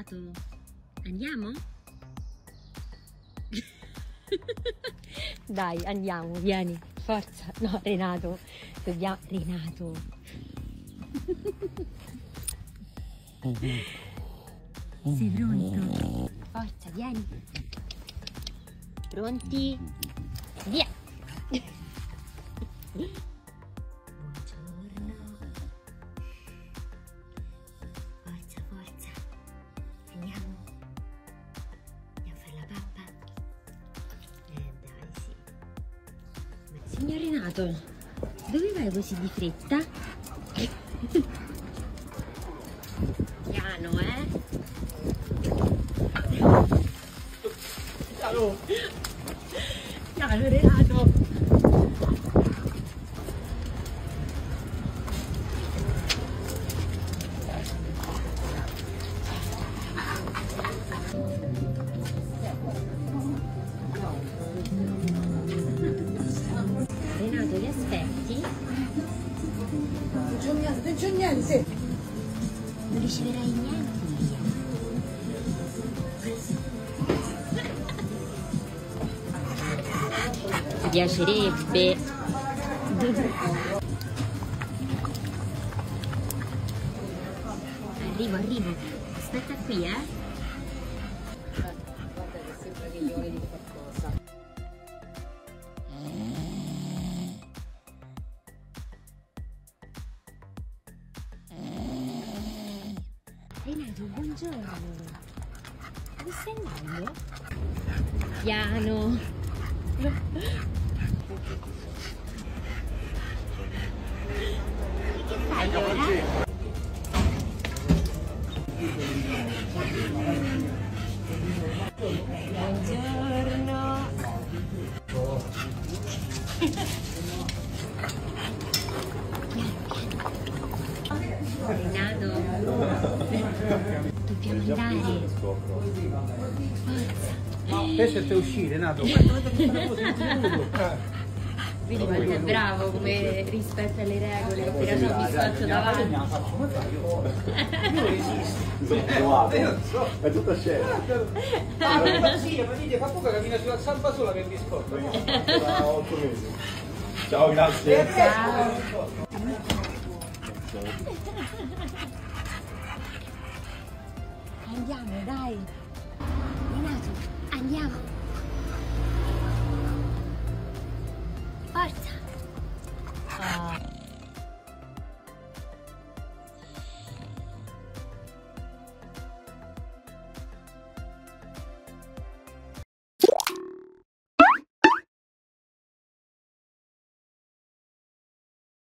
Renato, andiamo? Dai, andiamo, vieni, forza. No, Renato, dobbiamo... Renato. Sei pronto? Forza, vieni. Pronti? Via! Signor Renato, dove vai così di fretta? Piano, eh? Piano, Renato. Renato, niente, non c'è niente. Non riceverai niente via. Ti piacerebbe? Arrivo, arrivo. Aspetta qui, eh. Guarda che sembra che gli Renato, buongiorno. Dove stai andando? Piano. Che fai ora? Buongiorno. Renato, dobbiamo andare. Forza. Lasciate uscire, Nato. Vedi quanto è bravo come rispetta le regole, appena c'è un biscotto davanti. È tutta scena. Ah, sì, ma dite, fa poco che cammina sulla zampa sola per il biscotto. Da 8 mesi. Ciao, grazie. Ciao. Andiamo, dai. Renato, andiamo.